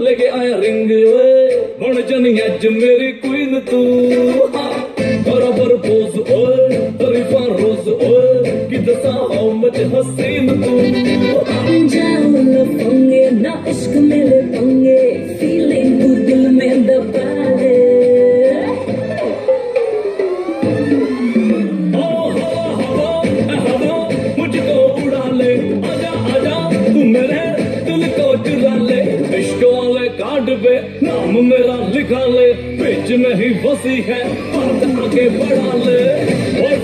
लेके आया रिंग ओए बन जनी अज मेरी क्वीन तू बराबर पोज ओए तरीफा रोज ओए कि दसा हाउ मच हसीन तू पे नाम मेरा लिखा ले बीच में ही बसी है आगे बढ़ा ले। और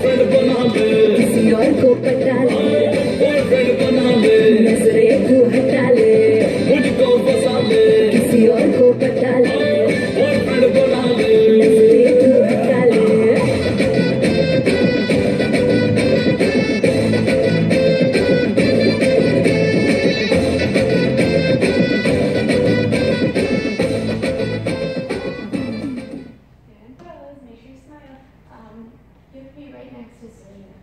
You'll be right next to Selena.